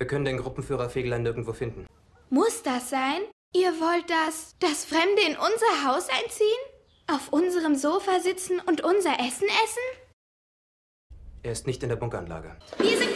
Wir können den Gruppenführer Fegelein nirgendwo finden. Muss das sein? Ihr wollt das, dass Fremde in unser Haus einziehen? Auf unserem Sofa sitzen und unser Essen essen? Er ist nicht in der Bunkeranlage. Wir sind